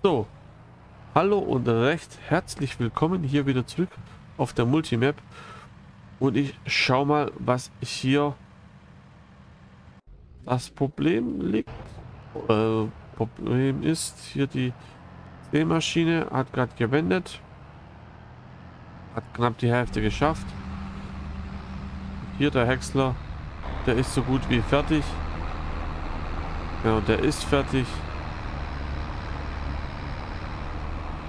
So, hallo und recht herzlich willkommen hier wieder zurück auf der Multimap. Und ich schau mal, was hier das Problem liegt. Äh, Problem ist, hier die Seemaschine hat gerade gewendet. Hat knapp die Hälfte geschafft. Hier der Häcksler, der ist so gut wie fertig. Ja, der ist fertig.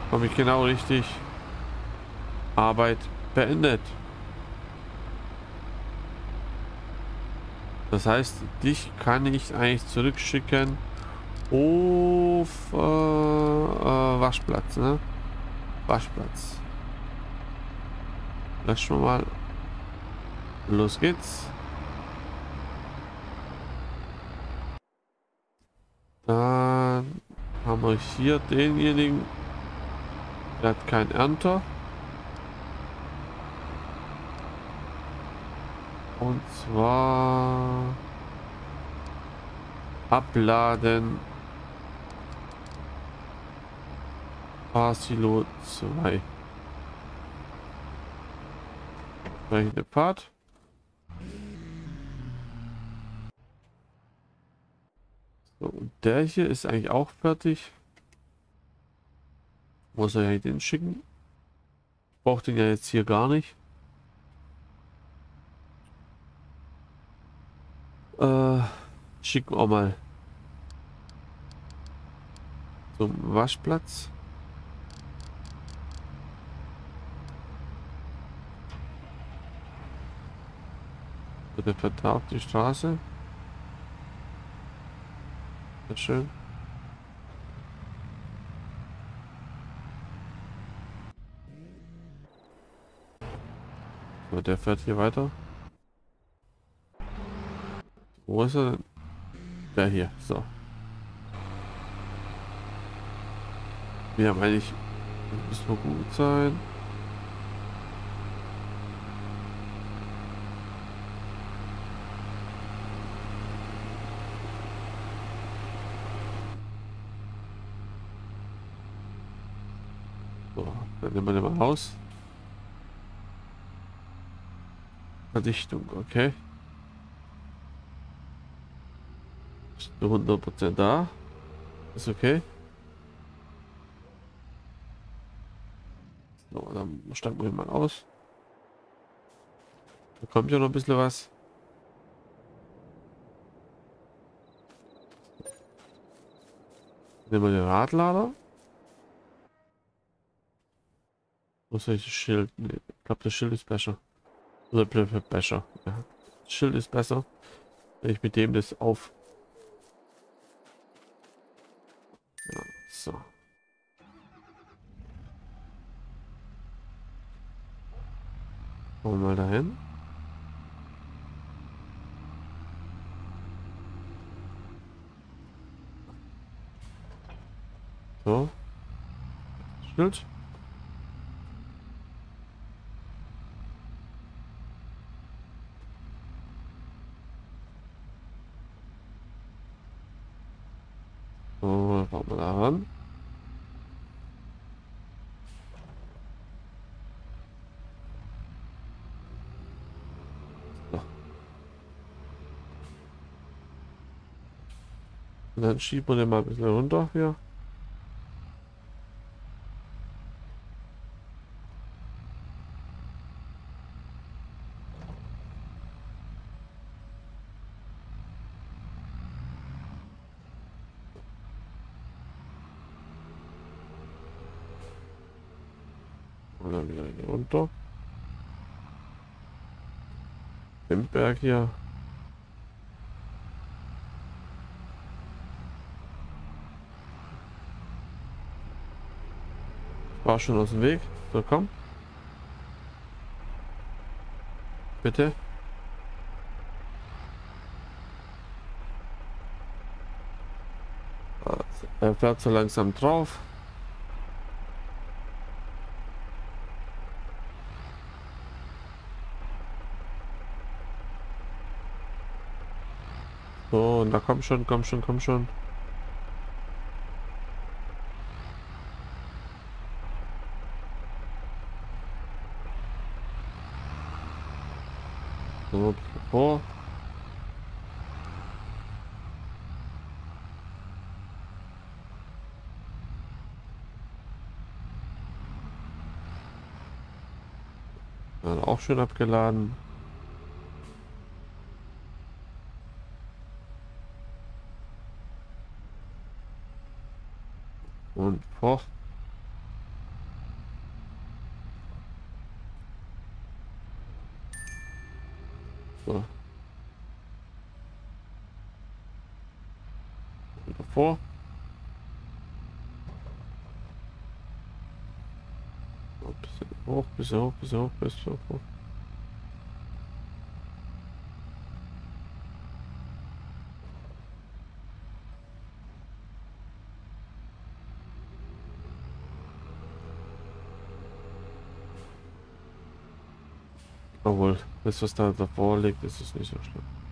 Komme ich genau richtig. Arbeit beendet. Das heißt, dich kann ich eigentlich zurückschicken auf äh, äh, Waschplatz, ne? Waschplatz. Löschen wir mal. Los geht's. Dann haben wir hier denjenigen, er hat keinen Ernter. Und zwar abladen Fahrssilo 2. Sprechende Pfad. So, und der hier ist eigentlich auch fertig. Muss er ja den schicken? Braucht den ja jetzt hier gar nicht. Äh, schicken wir mal zum Waschplatz. Der auf die Straße. Sehr schön. So, der fährt hier weiter. Wo ist er denn? Der hier, so. Wir haben eigentlich... Müssen wir gut sein. So, dann nehmen wir den mal raus. Verdichtung, okay. Ist nur 100% da. Ist okay. So, dann steigen wir mal aus. Da kommt ja noch ein bisschen was. Nehmen wir den Radlader. Soll ich das Schild? Nee, ich glaube, das Schild ist besser. Oder besser. Ja. Schild ist besser. Wenn ich mit dem das auf. Ja, so. Wollen wir mal dahin? So. Schild. Und dann schieben wir den mal ein bisschen runter hier. Und dann wieder runter. Den Berg hier. War schon aus dem Weg. So, komm. Bitte. Er fährt so langsam drauf. So, und da komm schon, komm schon, komm schon. So, vor. Dann auch schön abgeladen. Und vor. So. Wieder vor. So, bisschen hoch, bisschen hoch, bisschen hoch, bisschen hoch. Obwohl, das was da davor liegt, ist es nicht so schlimm.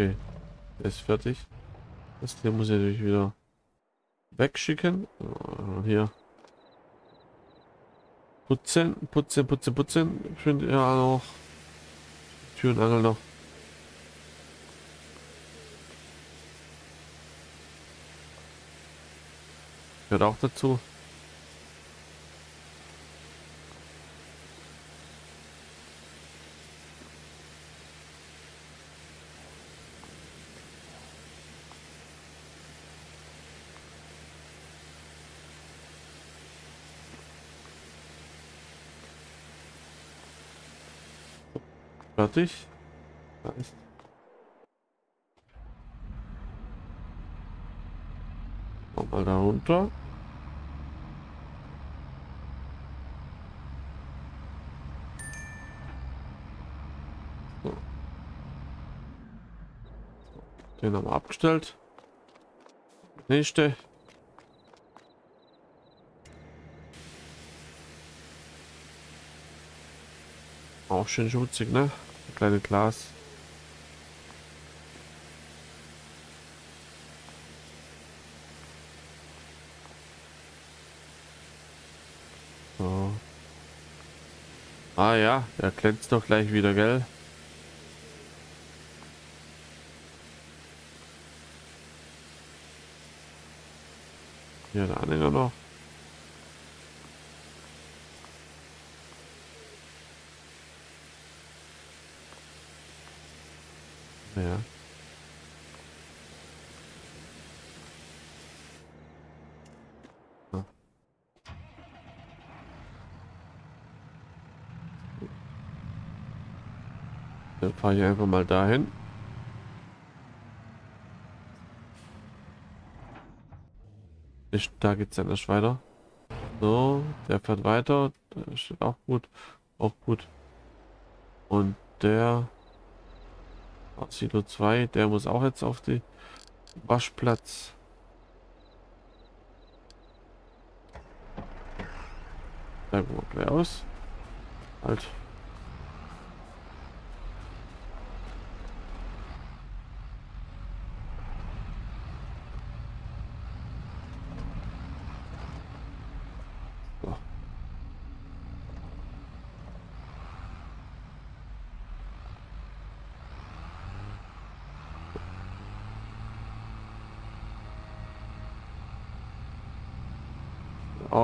Okay, der ist fertig. Das hier muss ich natürlich wieder wegschicken. Ah, hier. Putzen, putzen, putzen, putzen. Schön ja noch. Tür und Angel noch. Gehört auch dazu. Fertig. Da ist Nochmal da runter. Den haben wir abgestellt. Nächste. Auch schön schutzig, ne? Kleine Glas. So. Ah ja, der glänzt doch gleich wieder, gell? Hier der Anhänger noch. Ja. Dann fahre ich einfach mal dahin. Ich, da geht es dann erst weiter. So, der fährt weiter. Der steht auch gut. Auch gut. Und der Silo 2, der muss auch jetzt auf die Waschplatz. Da wir gleich aus. Halt. So.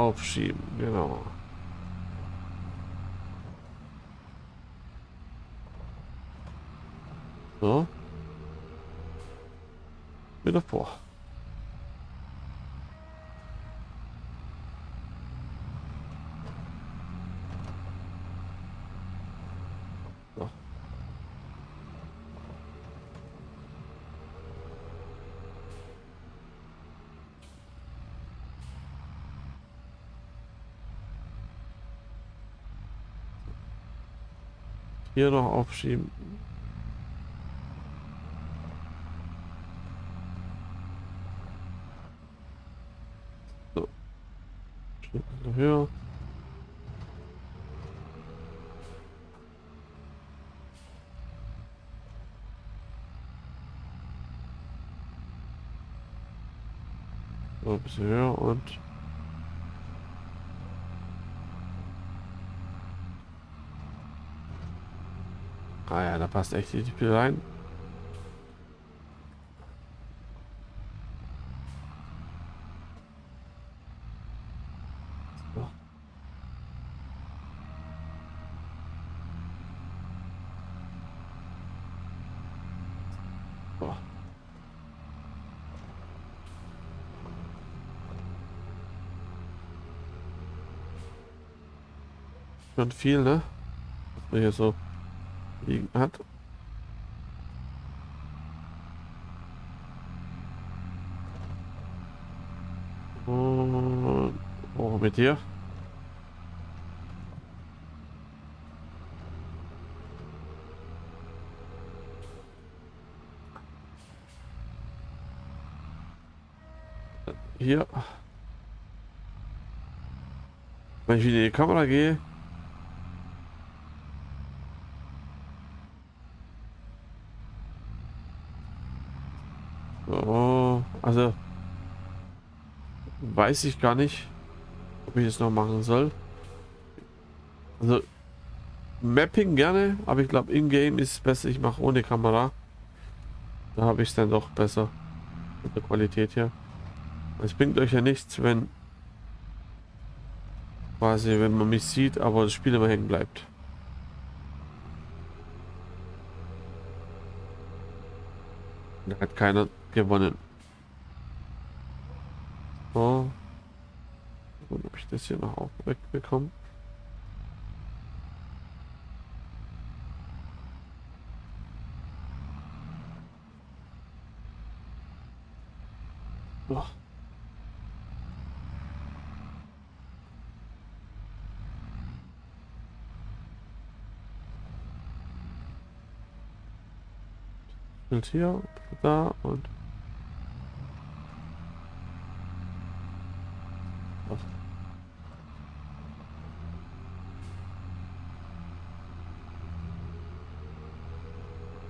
Aufschieben, genau. So. Wieder vor. So. Hier noch aufschieben. So. Also höher. So, ein bisschen höher und Ah ja, da passt echt richtig viel rein. Schon viel, ne? Hier so liegen hat. Und oh, mit dir. Hier. Wenn ich wieder in die Kamera gehe, Also weiß ich gar nicht, ob ich es noch machen soll. Also Mapping gerne, aber ich glaube in-game ist besser. Ich mache ohne Kamera. Da habe ich es dann doch besser mit der Qualität her. Es bringt euch ja nichts, wenn quasi, wenn man mich sieht, aber das Spiel immer hängen bleibt. Da hat keiner gewonnen. So. Und ob ich das hier noch auch wegbekomme. Oh. hier, da und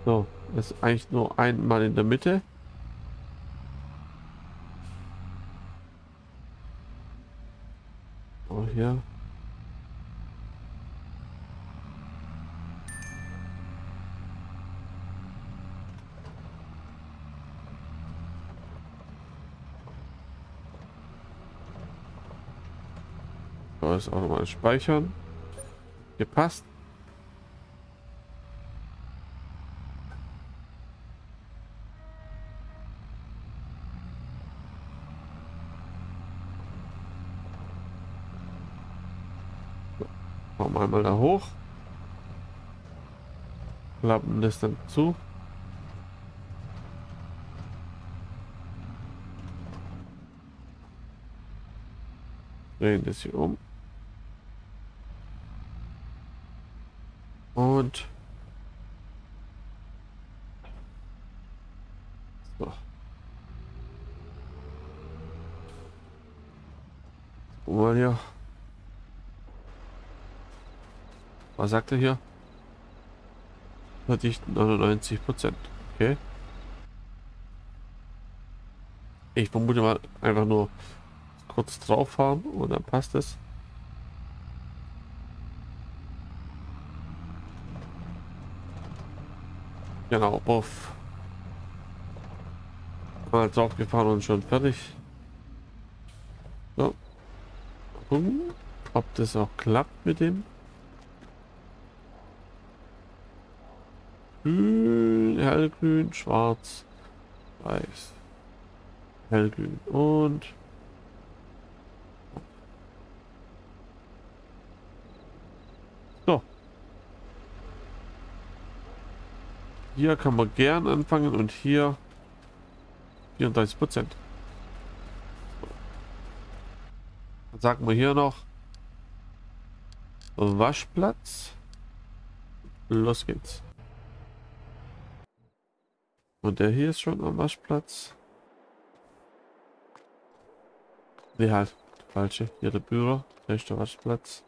So, ist eigentlich nur einmal in der Mitte. Oh, hier. So, ist auch nochmal speichern. Gepasst. Fahren wir einmal da hoch. Klappen das dann zu. Drehen das hier um. Und so. Mal hier. Was sagt er hier? Verdichten 99 Prozent. Okay. Ich vermute mal einfach nur kurz drauf fahren und dann passt es. Genau, auf. Mal drauf gefahren und schon fertig. So. Ob das auch klappt mit dem. Grün, hellgrün, schwarz, weiß, hellgrün und so. Hier kann man gern anfangen und hier 34 Prozent. Dann sagen wir hier noch Waschplatz. Los geht's. Und der hier ist schon am Waschplatz. Ne, halt. Falsche. Hier der Büro. Der ist der Waschplatz.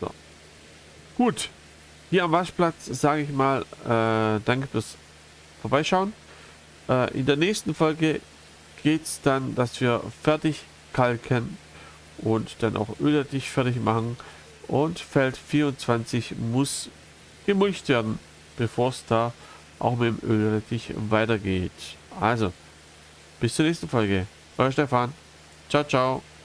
So. Gut. hier am Waschplatz sage ich mal, äh, danke fürs Vorbeischauen. Äh, in der nächsten Folge geht es dann, dass wir fertig kalken und dann auch Ölrettich fertig machen. Und Feld 24 muss gemulcht werden, bevor es da auch mit dem Ölrettich weitergeht. Also, bis zur nächsten Folge. Euer Stefan. Ciao, ciao.